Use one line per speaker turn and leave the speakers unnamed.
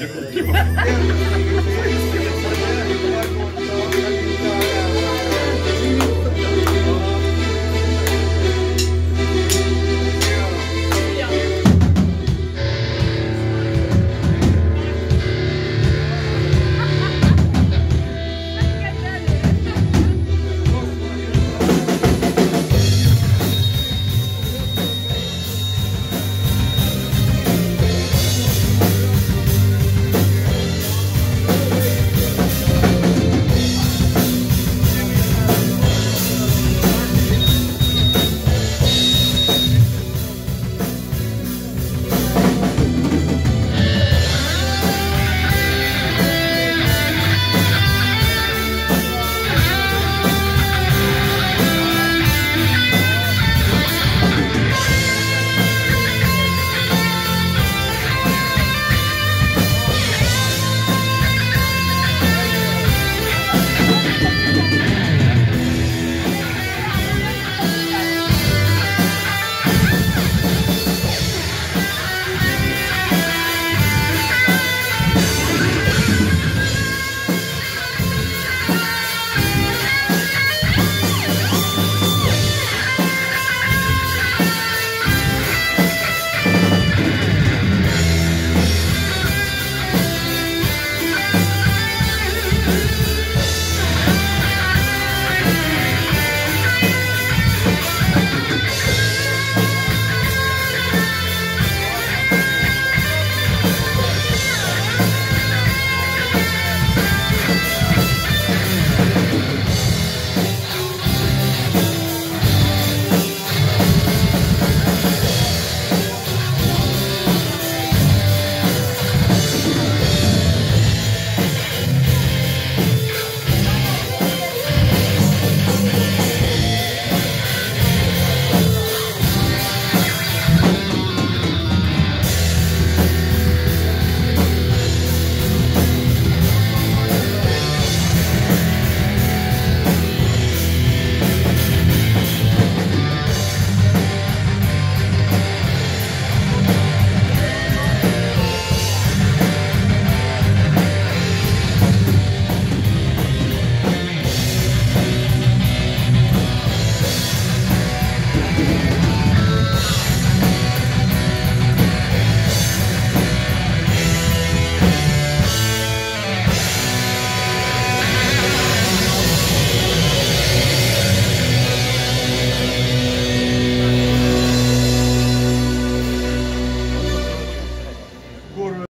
Tipo, tipo...